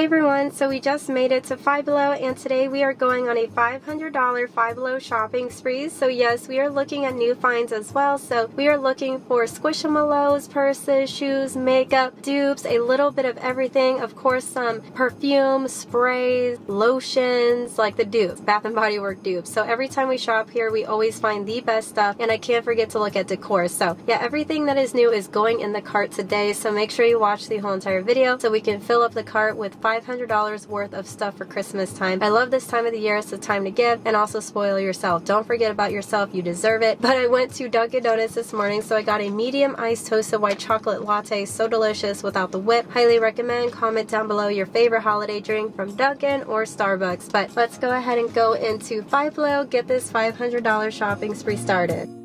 Hey everyone, so we just made it to Five Below and today we are going on a $500 Five Below shopping spree. So yes, we are looking at new finds as well. So we are looking for Squishmallows, purses, shoes, makeup, dupes, a little bit of everything. Of course, some perfume, sprays, lotions, like the dupes, Bath and Body Work dupes. So every time we shop here, we always find the best stuff and I can't forget to look at decor. So yeah, everything that is new is going in the cart today. So make sure you watch the whole entire video so we can fill up the cart with $500 worth of stuff for Christmas time. I love this time of the year. It's the time to give and also spoil yourself. Don't forget about yourself. You deserve it. But I went to Dunkin' Donuts this morning, so I got a medium iced toasted white chocolate latte. So delicious without the whip. Highly recommend. Comment down below your favorite holiday drink from Dunkin' or Starbucks. But let's go ahead and go into Five Below, get this $500 shopping spree started.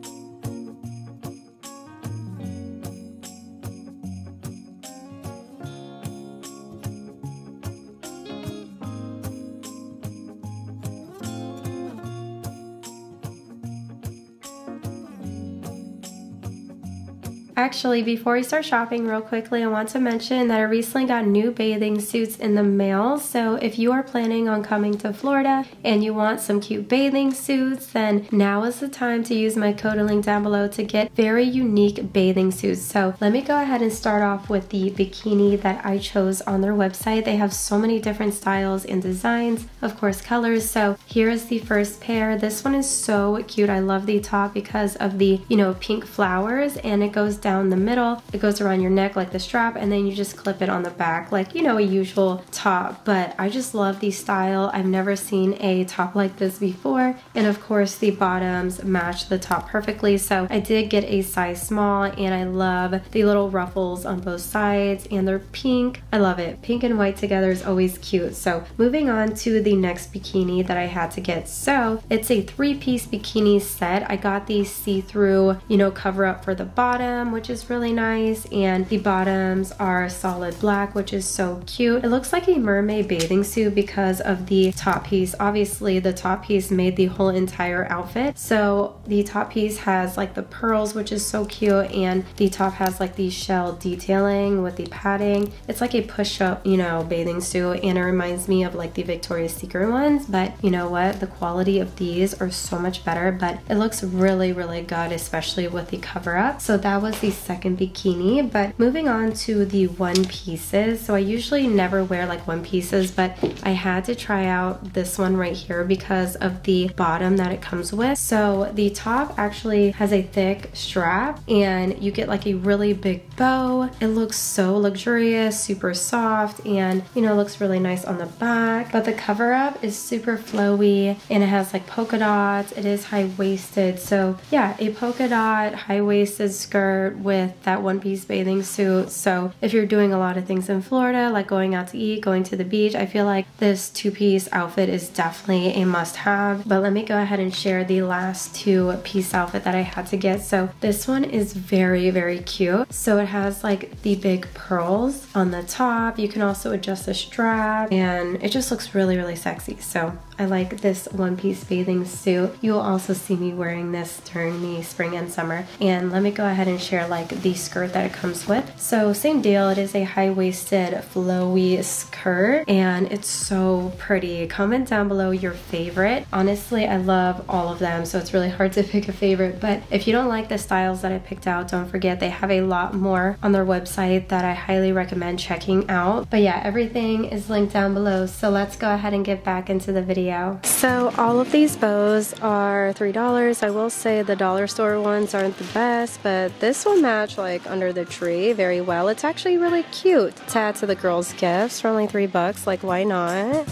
Actually, before we start shopping real quickly, I want to mention that I recently got new bathing suits in the mail. So if you are planning on coming to Florida and you want some cute bathing suits, then now is the time to use my code link down below to get very unique bathing suits. So let me go ahead and start off with the bikini that I chose on their website. They have so many different styles and designs, of course colors. So here is the first pair. This one is so cute. I love the top because of the, you know, pink flowers and it goes down the middle. It goes around your neck like the strap and then you just clip it on the back like, you know, a usual top. But I just love the style. I've never seen a top like this before. And of course the bottoms match the top perfectly. So I did get a size small and I love the little ruffles on both sides and they're pink. I love it. Pink and white together is always cute. So moving on to the next bikini that I had to get. So it's a three piece bikini set. I got the see-through, you know, cover up for the bottom which is really nice. And the bottoms are solid black, which is so cute. It looks like a mermaid bathing suit because of the top piece. Obviously, the top piece made the whole entire outfit. So the top piece has like the pearls, which is so cute. And the top has like the shell detailing with the padding. It's like a push-up, you know, bathing suit. And it reminds me of like the Victoria's Secret ones. But you know what? The quality of these are so much better. But it looks really, really good, especially with the cover up. So that was the second bikini. But moving on to the one pieces. So I usually never wear like one pieces, but I had to try out this one right here because of the bottom that it comes with. So the top actually has a thick strap and you get like a really big bow. It looks so luxurious, super soft, and you know, looks really nice on the back. But the cover up is super flowy and it has like polka dots. It is high waisted. So yeah, a polka dot high waisted skirt with that one piece bathing suit. So if you're doing a lot of things in Florida, like going out to eat, going to the beach, I feel like this two piece outfit is definitely a must have. But let me go ahead and share the last two piece outfit that I had to get. So this one is very, very cute. So it has like the big pearls on the top. You can also adjust the strap and it just looks really, really sexy. So I like this one piece bathing suit. You will also see me wearing this during the spring and summer. And let me go ahead and share like the skirt that it comes with. So same deal, it is a high-waisted flowy skirt and it's so pretty. Comment down below your favorite. Honestly, I love all of them, so it's really hard to pick a favorite. But if you don't like the styles that I picked out, don't forget they have a lot more on their website that I highly recommend checking out. But yeah, everything is linked down below. So let's go ahead and get back into the video video. So all of these bows are $3. I will say the dollar store ones aren't the best, but this will match like under the tree very well. It's actually really cute to add to the girls' gifts for only three bucks. Like why not?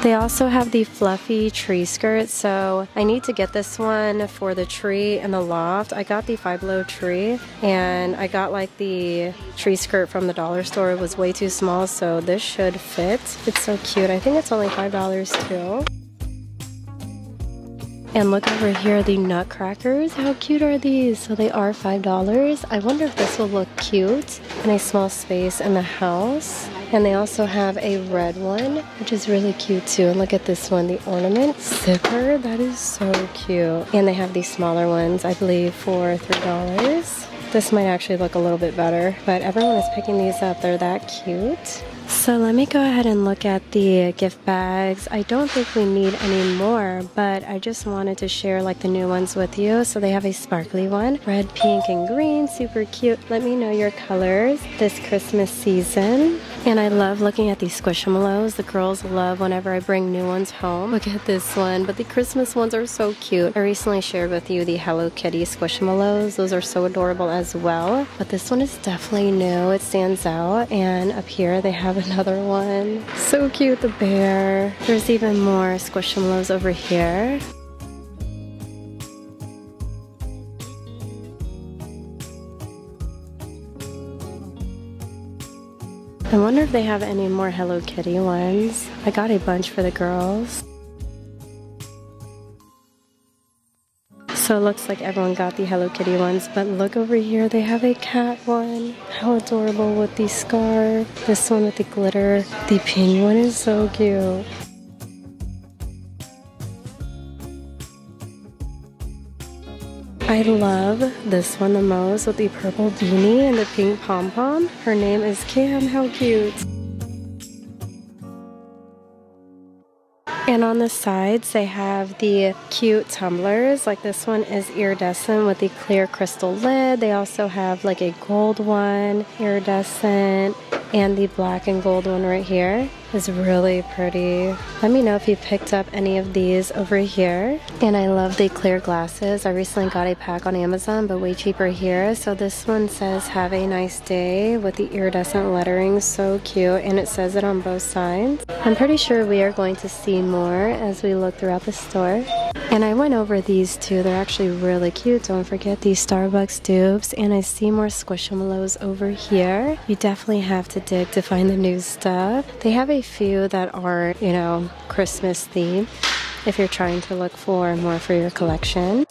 They also have the fluffy tree skirt, so I need to get this one for the tree in the loft. I got the Five Below tree, and I got like the tree skirt from the dollar store. It was way too small, so this should fit. It's so cute. I think it's only $5 too. And look over here, the nutcrackers. How cute are these? So they are $5. I wonder if this will look cute in a small space in the house. And they also have a red one, which is really cute too. And look at this one, the ornament zipper. That is so cute. And they have these smaller ones, I believe, for $3. This might actually look a little bit better, but everyone is picking these up. They're that cute. So let me go ahead and look at the gift bags. I don't think we need any more, but I just wanted to share like the new ones with you. So they have a sparkly one, red, pink, and green, super cute. Let me know your colors this Christmas season. And I love looking at these Squishmallows. The girls love whenever I bring new ones home. Look at this one, but the Christmas ones are so cute. I recently shared with you the Hello Kitty Squishmallows. Those are so adorable as well. But this one is definitely new. It stands out. And up here they have another one. So cute, the bear. There's even more Squishmallows over here. I wonder if they have any more Hello Kitty ones. I got a bunch for the girls. So it looks like everyone got the Hello Kitty ones, but look over here, they have a cat one. How adorable with the scarf. This one with the glitter. The pink one is so cute. I love this one the most with the purple beanie and the pink pom-pom. Her name is Cam, how cute. And on the sides, they have the cute tumblers. Like this one is iridescent with the clear crystal lid. They also have like a gold one, iridescent, and the black and gold one right here is really pretty. Let me know if you picked up any of these over here. And I love the clear glasses. I recently got a pack on Amazon, but way cheaper here. So this one says, have a nice day with the iridescent lettering. So cute. And it says it on both sides. I'm pretty sure we are going to see more as we look throughout the store. And I went over these two. They're actually really cute. Don't forget these Starbucks dupes. And I see more Squishmallows over here. You definitely have to dig to find the new stuff. They have a few that are, you know, Christmas themed if you're trying to look for more for your collection.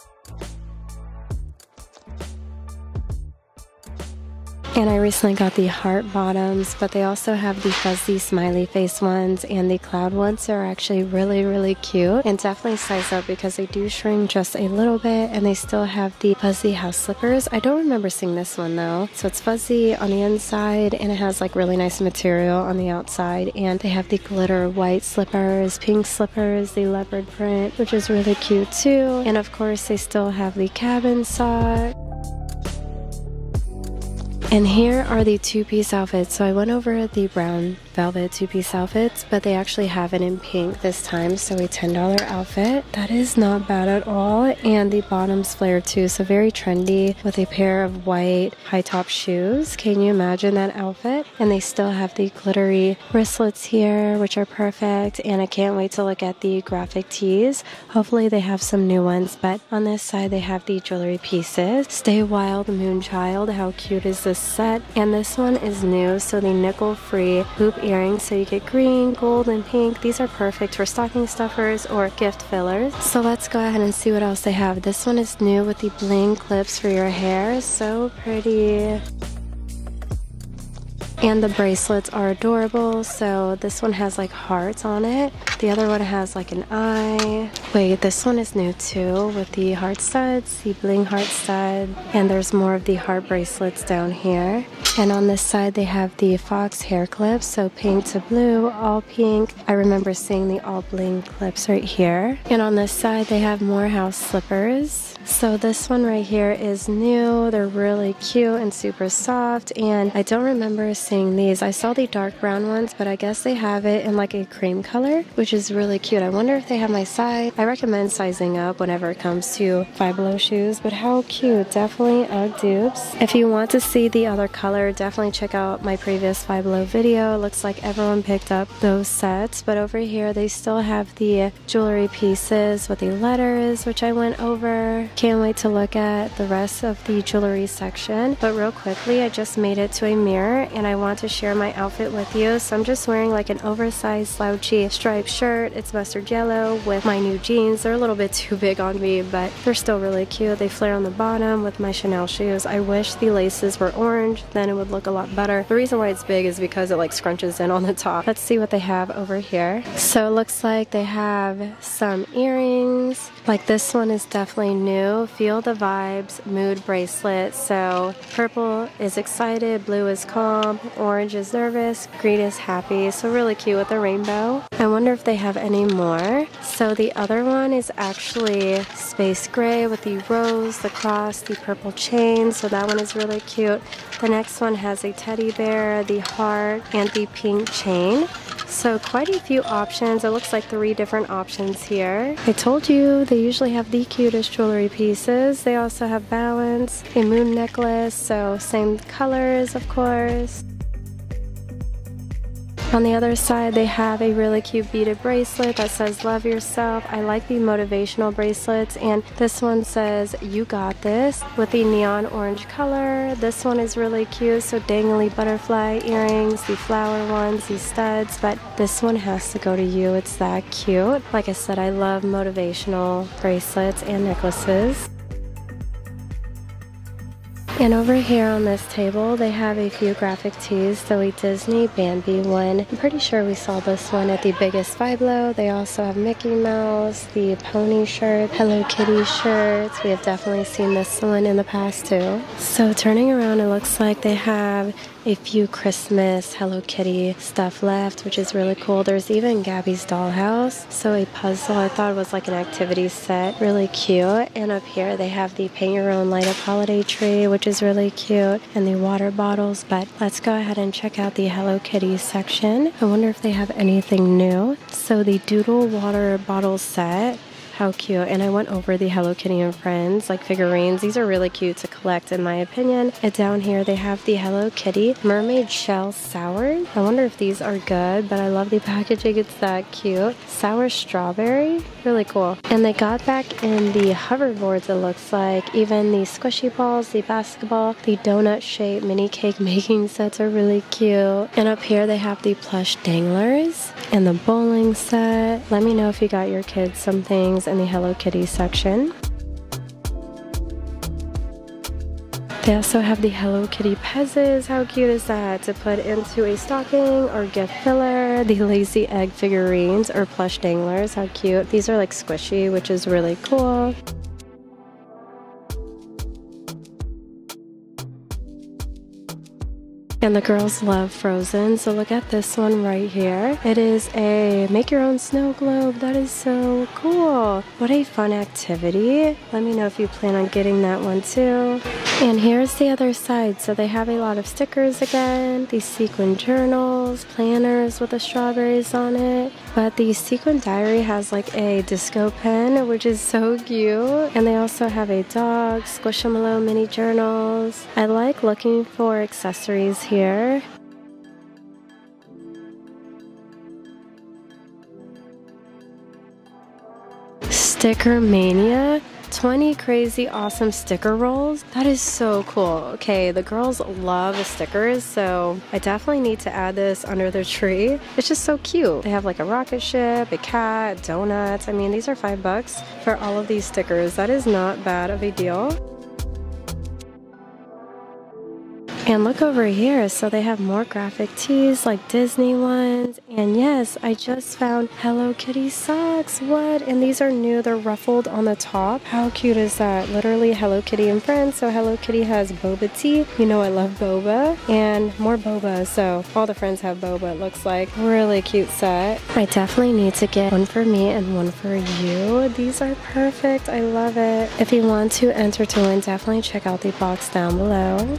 And I recently got the heart bottoms, but they also have the fuzzy smiley face ones and the cloud ones are actually really, really cute and definitely size up because they do shrink just a little bit and they still have the fuzzy house slippers. I don't remember seeing this one though. So it's fuzzy on the inside and it has like really nice material on the outside and they have the glitter white slippers, pink slippers, the leopard print, which is really cute too. And of course they still have the cabin sock. And here are the two-piece outfits. So I went over the brown velvet two-piece outfits, but they actually have it in pink this time. So a $10 outfit. That is not bad at all. And the bottoms flare too. So very trendy with a pair of white high top shoes. Can you imagine that outfit? And they still have the glittery wristlets here, which are perfect. And I can't wait to look at the graphic tees. Hopefully they have some new ones. But on this side, they have the jewelry pieces. Stay Wild Moonchild. How cute is this set. And this one is new, so the nickel free hoop earrings. So you get green, gold, and pink. These are perfect for stocking stuffers or gift fillers. So let's go ahead and see what else they have. This one is new with the bling clips for your hair. So pretty. And the bracelets are adorable. So this one has like hearts on it. The other one has like an eye. Wait, this one is new too with the heart studs, the bling heart stud. And there's more of the heart bracelets down here. And on this side they have the fox hair clips. So pink to blue, all pink. I remember seeing the all bling clips right here. And on this side they have more house slippers. So this one right here is new. They're really cute and super soft. And I don't remember seeing these. I saw the dark brown ones, but I guess they have it in like a cream color, which is really cute. I wonder if they have my size. I recommend sizing up whenever it comes to Five Below shoes, but how cute. Definitely UGG dupes. If you want to see the other color, definitely check out my previous Five Below video. Looks like everyone picked up those sets, but over here they still have the jewelry pieces with the letters, which I went over. Can't wait to look at the rest of the jewelry section. But real quickly, I just made it to a mirror and I want to share my outfit with you. So I'm just wearing like an oversized slouchy striped shirt. It's mustard yellow with my new jeans. They're a little bit too big on me, but they're still really cute. They flare on the bottom with my Chanel shoes. I wish the laces were orange, then it would look a lot better. The reason why it's big is because it like scrunches in on the top. Let's see what they have over here. So it looks like they have some earrings. Like this one is definitely new. Feel the vibes, mood bracelet. So purple is excited, blue is calm, orange is nervous, green is happy. So really cute with the rainbow. I wonder if they have any more. So the other one is actually space gray with the rose, the cross, the purple chain. So that one is really cute. The next one has a teddy bear, the heart, and the pink chain. So quite a few options. It looks like three different options here. I told you they usually have the cutest jewelry pieces. They also have balance, a moon necklace, so same colors of course. On the other side, they have a really cute beaded bracelet that says love yourself. I like the motivational bracelets and this one says you got this with the neon orange color. This one is really cute. So dangly butterfly earrings, the flower ones, the studs, but this one has to go to you. It's that cute. Like I said, I love motivational bracelets and necklaces. And over here on this table, they have a few graphic tees. A Disney Bambi one. I'm pretty sure we saw this one at the biggest Five Below. They also have Mickey Mouse, the pony shirt, Hello Kitty shirts. We have definitely seen this one in the past too. So turning around, it looks like they have a few Christmas Hello Kitty stuff left, which is really cool. There's even Gabby's dollhouse. So a puzzle, I thought was like an activity set. Really cute. And up here they have the paint your own light up holiday tree, which is really cute. And the water bottles. But let's go ahead and check out the Hello Kitty section. I wonder if they have anything new. So the Doodle water bottle set how cute. And I went over the Hello Kitty and Friends like figurines. These are really cute to collect in my opinion. And down here they have the Hello Kitty Mermaid Shell Sour. I wonder if these are good, but I love the packaging. It's that cute. Sour strawberry. Really cool. And they got back in the hoverboards it looks like. Even the squishy balls, the basketball, the donut shape mini cake making sets are really cute. And up here they have the plush danglers and the bowling set. Let me know if you got your kids some things in the Hello Kitty section. They also have the Hello Kitty Pezzes. How cute is that? To put into a stocking or gift filler. The lazy egg figurines or plush danglers. How cute. These are like squishy, which is really cool. And the girls love Frozen, so look at this one right here. It is a make your own snow globe. That is so cool. What a fun activity. Let me know if you plan on getting that one too. And here's the other side. So they have a lot of stickers again, these sequin journals, planners with the strawberries on it. But the sequin diary has like a disco pen, which is so cute. And they also have a dog, Squishmallow mini journals. I like looking for accessories here here. Sticker Mania. 20 crazy awesome sticker rolls. That is so cool. Okay, the girls love stickers, so I definitely need to add this under their tree. It's just so cute. They have like a rocket ship, a cat, donuts. I mean, these are five bucks for all of these stickers. That is not bad of a deal. And look over here. So they have more graphic tees like Disney ones. And yes, I just found Hello Kitty socks. What? And these are new. They're ruffled on the top. How cute is that? Literally Hello Kitty and friends. So Hello Kitty has boba tea. You know I love boba. And more boba. So all the friends have boba, it looks like. Really cute set. I definitely need to get one for me and one for you. These are perfect. I love it. If you want to enter to win, definitely check out the box down below.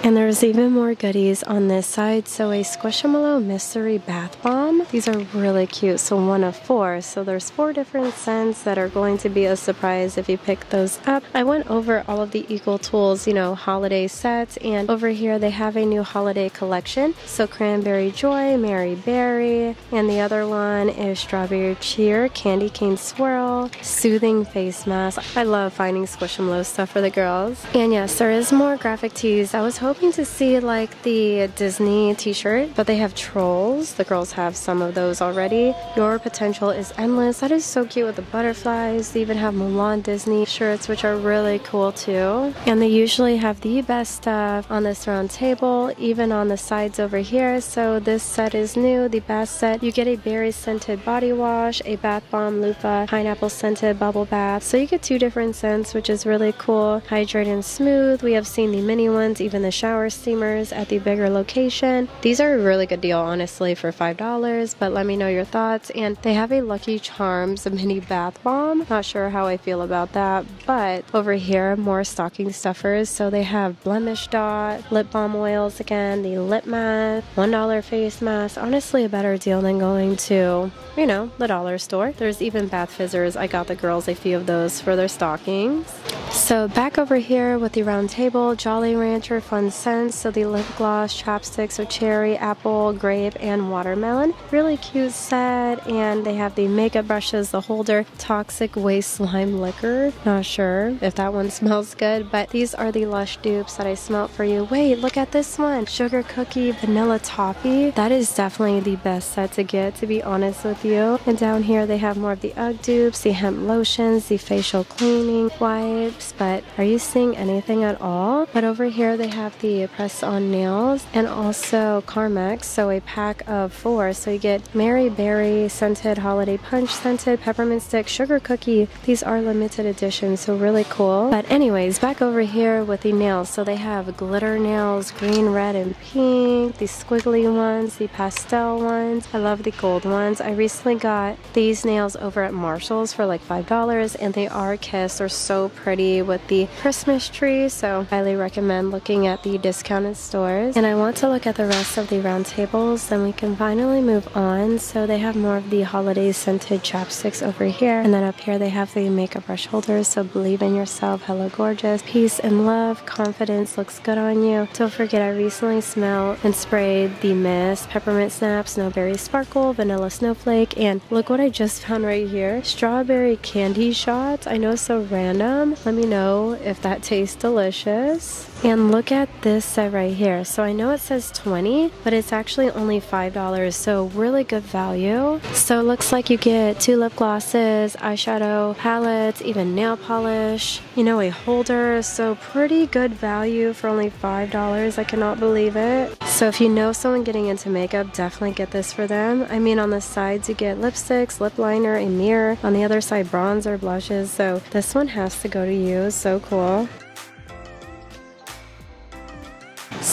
And there's even more goodies on this side. So a Squishmallow Mystery Bath Bomb. These are really cute. So one of four. So there's four different scents that are going to be a surprise if you pick those up. I went over all of the EcoTools, you know, holiday sets. And over here they have a new holiday collection. So Cranberry Joy, Mary Berry. And the other one is Strawberry Cheer, Candy Cane Swirl, Soothing Face Mask. I love finding Squishmallow stuff for the girls. And yes, there is more graphic tees. I was hoping hoping to see like the Disney t-shirt, but they have trolls. The girls have some of those already. Your potential is endless. That is so cute with the butterflies. They even have Mulan Disney shirts, which are really cool too. And they usually have the best stuff on this round table, even on the sides over here. So this set is new, the best set. You get a berry scented body wash, a bath bomb loofah, pineapple scented bubble bath. So you get two different scents, which is really cool. Hydrate and smooth. We have seen the mini ones, even the shower steamers at the bigger location. These are a really good deal, honestly, for $5, but let me know your thoughts. And they have a Lucky Charms mini bath bomb. Not sure how I feel about that, but over here, more stocking stuffers. So they have blemish dot, lip balm oils again, the lip mask, $1 face mask. Honestly, a better deal than going to, you know, the dollar store. There's even bath fizzers. I got the girls a few of those for their stockings. So back over here with the round table, Jolly Rancher Fun Scents. So the lip gloss, chapsticks of cherry, apple, grape, and watermelon. Really cute set. And they have the makeup brushes, the holder, toxic waste Slime Licker. Not sure if that one smells good, but these are the Lush dupes that I smelt for you. Wait, look at this one. Sugar Cookie Vanilla Toffee. That is definitely the best set to get, to be honest with you. And down here they have more of the UGG dupes, the hemp lotions, the facial cleaning wipes, but are you seeing anything at all? But over here they have the press-on nails and also Carmex, so a pack of four. So you get Mary Berry scented, holiday punch scented, peppermint stick, sugar cookie. These are limited edition, so really cool. But anyways, back over here with the nails. So they have glitter nails, green, red, and pink, the squiggly ones, the pastel ones. I love the gold ones. I recently got these nails over at Marshall's for like $5 and they are kissed. They're so pretty with the Christmas tree, so highly recommend looking at the discounted stores. And I want to look at the rest of the round tables, then we can finally move on. So they have more of the holiday scented chapsticks over here, and then up here they have the makeup brush holders. So believe in yourself, hello gorgeous, peace and love, confidence looks good on you. Don't forget I recently smelled and sprayed the mist, peppermint snap, snowberry sparkle, vanilla snowflake, and look what I just found right here, strawberry candy shots. I know so random. Let me know if that tastes delicious. And look at this set right here. So I know it says 20, but it's actually only $5. So really good value. So it looks like you get two lip glosses, eyeshadow palettes, even nail polish, you know, a holder. So pretty good value for only $5. I cannot believe it. So if you know someone getting into makeup, definitely get this for them. I mean, on the sides, you get lipsticks, lip liner, a mirror. On the other side, bronzer, blushes. So this one has to go to you. So cool.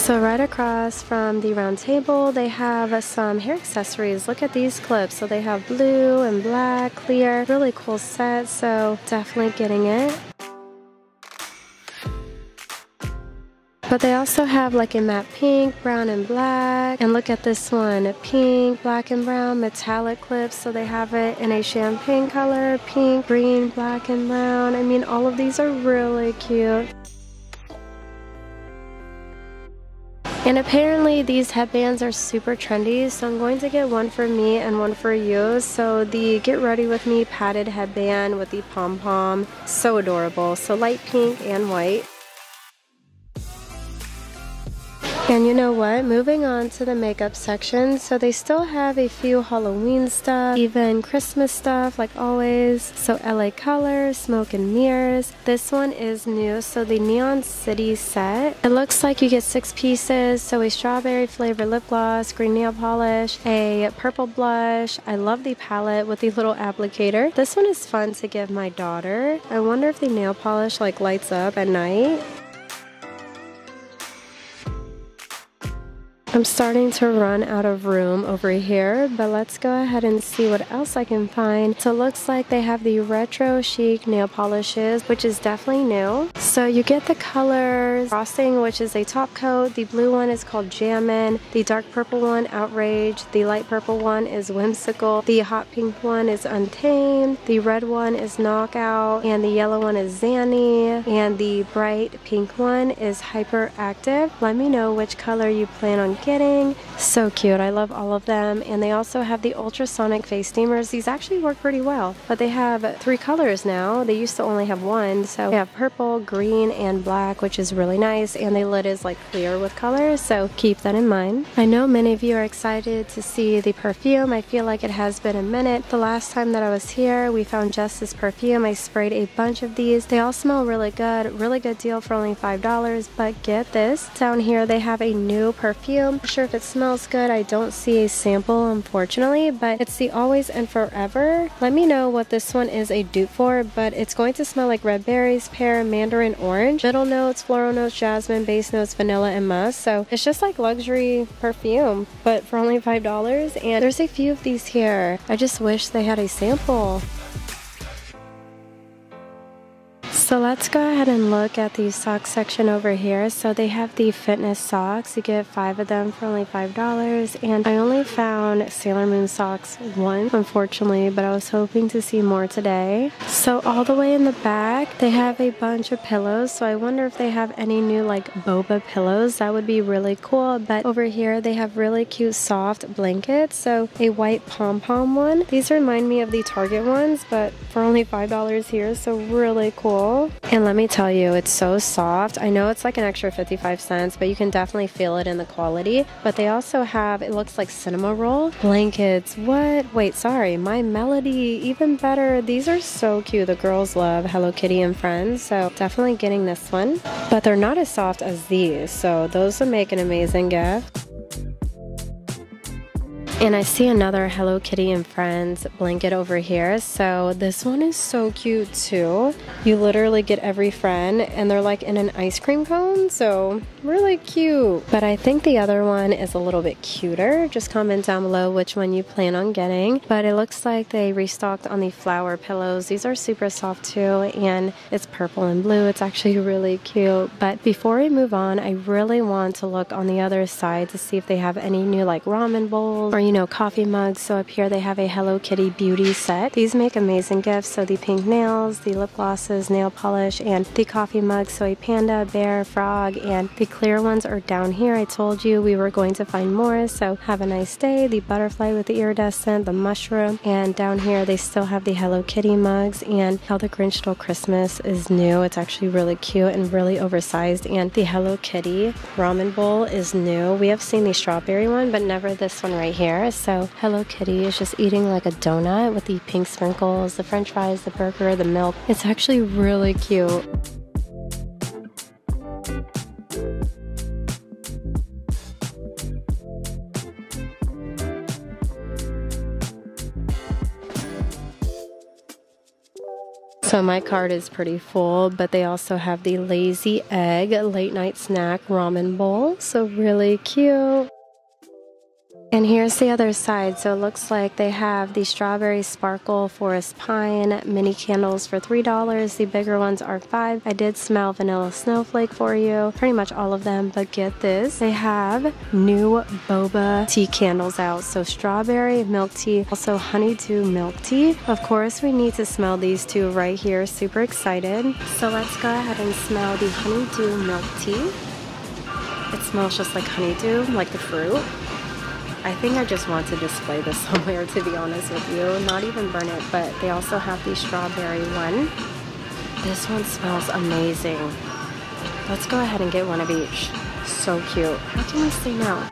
So right across from the round table, they have uh, some hair accessories. Look at these clips. So they have blue and black, clear, really cool set. So definitely getting it. But they also have like a matte pink, brown and black. And look at this one, a pink, black and brown, metallic clips. So they have it in a champagne color, pink, green, black and brown. I mean, all of these are really cute. And apparently these headbands are super trendy, so I'm going to get one for me and one for you. So the Get Ready With Me padded headband with the pom-pom, so adorable. So light pink and white. And you know what? Moving on to the makeup section. So they still have a few Halloween stuff, even Christmas stuff like always. So LA Colors, Smoke and Mirrors. This one is new. So the Neon City set. It looks like you get six pieces. So a strawberry flavor lip gloss, green nail polish, a purple blush. I love the palette with the little applicator. This one is fun to give my daughter. I wonder if the nail polish like lights up at night. I'm starting to run out of room over here, but let's go ahead and see what else I can find. So it looks like they have the retro chic nail polishes, which is definitely new. So you get the colors, frosting, which is a top coat. The blue one is called Jammin'. The dark purple one, Outrage. The light purple one is Whimsical. The hot pink one is Untamed. The red one is Knockout. And the yellow one is Zanny. And the bright pink one is Hyperactive. Let me know which color you plan on getting. So cute. I love all of them. And they also have the ultrasonic face steamers. These actually work pretty well, but they have three colors now. They used to only have one. So they have purple, green, and black, which is really nice. And the lid is like clear with colors. So keep that in mind. I know many of you are excited to see the perfume. I feel like it has been a minute. The last time that I was here, we found just this perfume. I sprayed a bunch of these. They all smell really good. Really good deal for only $5. But get this, down here they have a new perfume. Not sure if it smells good. I don't see a sample, unfortunately, but it's the Always and Forever. Let me know what this one is a dupe for, but it's going to smell like red berries, pear, mandarin orange. Middle notes, floral notes, jasmine, base notes, vanilla, and musk. So it's just like luxury perfume, but for only $5. And there's a few of these here. I just wish they had a sample. So let's go ahead and look at the sock section over here. So they have the fitness socks. You get five of them for only $5. And I only found Sailor Moon socks once, unfortunately, but I was hoping to see more today. So all the way in the back, they have a bunch of pillows. So I wonder if they have any new like boba pillows. That would be really cool. But over here, they have really cute soft blankets. So a white pom-pom one. These remind me of the Target ones, but for only $5 here. So really cool. And let me tell you, it's so soft. I know it's like an extra 55 cents, but you can definitely feel it in the quality. But they also have, it looks like Cinnamoroll blankets. What? Wait, sorry, my melody, even better. These are so cute. The girls love Hello Kitty and Friends, so definitely getting this one. But they're not as soft as these, so those would make an amazing gift. And I see another Hello Kitty and Friends blanket over here. So this one is so cute too. You literally get every friend and they're like in an ice cream cone. So really cute. But I think the other one is a little bit cuter. Just comment down below which one you plan on getting. But it looks like they restocked on the flower pillows. These are super soft too. And it's purple and blue. It's actually really cute. But before we move on, I really want to look on the other side to see if they have any new like ramen bowls or you know, coffee mugs. So up here they have a Hello Kitty beauty set. These make amazing gifts. So the pink nails, the lip glosses, nail polish, and the coffee mug. So a panda, bear, frog, and the clear ones are down here. I told you we were going to find more. So have a nice day. The butterfly with the iridescent, the mushroom, and down here they still have the Hello Kitty mugs and how the Grinch Stole Christmas is new. It's actually really cute and really oversized. And the Hello Kitty ramen bowl is new. We have seen the strawberry one, but never this one right here. So Hello Kitty is just eating like a donut with the pink sprinkles, the french fries, the burger, the milk. It's actually really cute. So my card is pretty full, but they also have the Lazy Egg late night snack ramen bowl. So really cute. And here's the other side. So it looks like they have the strawberry sparkle forest pine mini candles for $3. The bigger ones are 5 I did smell vanilla snowflake for you. Pretty much all of them, but get this. They have new boba tea candles out. So strawberry milk tea, also honeydew milk tea. Of course, we need to smell these two right here. Super excited. So let's go ahead and smell the honeydew milk tea. It smells just like honeydew, like the fruit. I think I just want to display this somewhere to be honest with you. Not even burn it, but they also have the strawberry one. This one smells amazing. Let's go ahead and get one of each. So cute. How can we say no?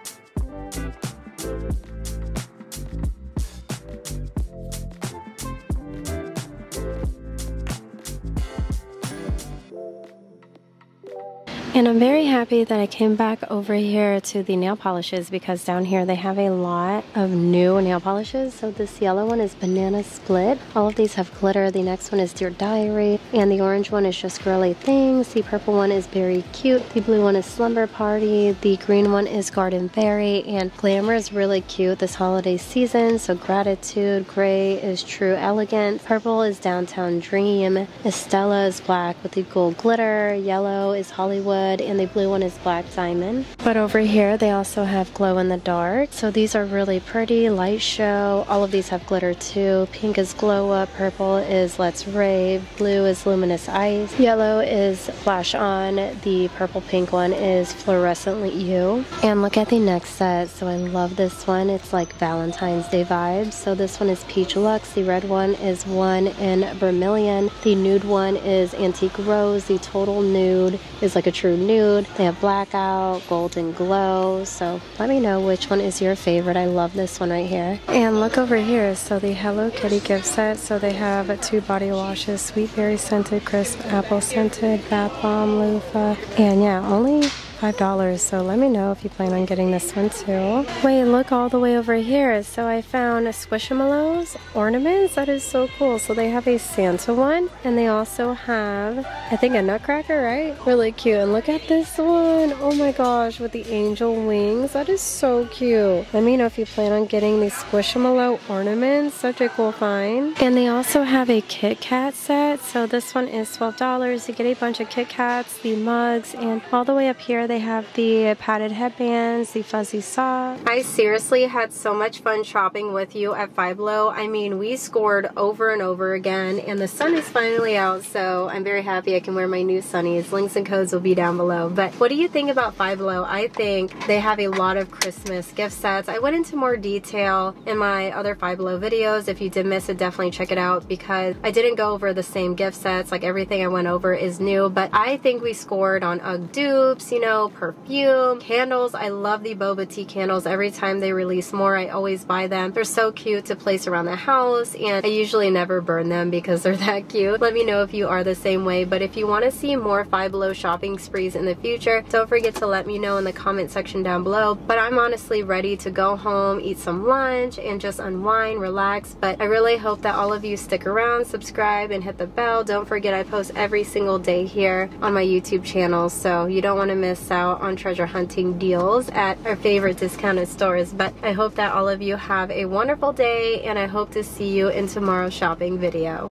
And I'm very happy that I came back over here to the nail polishes because down here they have a lot of new nail polishes. So this yellow one is Banana Split. All of these have glitter. The next one is Dear Diary. And the orange one is just Girly Things. The purple one is Very Cute. The blue one is Slumber Party. The green one is Garden Berry. And Glamour is really cute this holiday season. So Gratitude. Gray is True Elegant. Purple is Downtown Dream. Estella is black with the gold glitter. Yellow is Hollywood and the blue one is black diamond. But over here they also have glow in the dark. So these are really pretty, light show. All of these have glitter too. Pink is glow up, purple is let's rave, blue is luminous ice, yellow is flash on, the purple pink one is fluorescently you. And look at the next set. So I love this one. It's like Valentine's Day vibes. So this one is peach luxe. The red one is one in vermilion. The nude one is antique rose. The total nude is like a true nude. They have blackout, golden glow. So let me know which one is your favorite. I love this one right here. And look over here. So the Hello Kitty gift set. So they have two body washes, sweet berry scented, crisp apple scented, bath bomb, loofah. And yeah, only $5, so let me know if you plan on getting this one too. Wait, look all the way over here. So I found Squishmallows ornaments. That is so cool. So they have a Santa one, and they also have, I think, a Nutcracker, right? Really cute. And look at this one. Oh my gosh, with the angel wings. That is so cute. Let me know if you plan on getting these Squishmallow ornaments. Such a cool find. And they also have a Kit Kat set. So this one is $12. You get a bunch of Kit Kats, the mugs, and all the way up here they have the padded headbands, the fuzzy socks. I seriously had so much fun shopping with you at Five Below. I mean, we scored over and over again, and the sun is finally out, so I'm very happy I can wear my new sunnies. Links and codes will be down below. But what do you think about Five Below? I think they have a lot of Christmas gift sets. I went into more detail in my other Five Below videos. If you did miss it, definitely check it out because I didn't go over the same gift sets. Like everything I went over is new, but I think we scored on UGG dupes, you know, perfume, candles. I love the boba tea candles. Every time they release more, I always buy them. They're so cute to place around the house and I usually never burn them because they're that cute. Let me know if you are the same way. But if you want to see more Five Below shopping sprees in the future, don't forget to let me know in the comment section down below. But I'm honestly ready to go home, eat some lunch, and just unwind, relax. But I really hope that all of you stick around, subscribe, and hit the bell. Don't forget I post every single day here on my YouTube channel, so you don't want to miss out on treasure hunting deals at our favorite discounted stores. But I hope that all of you have a wonderful day and I hope to see you in tomorrow's shopping video.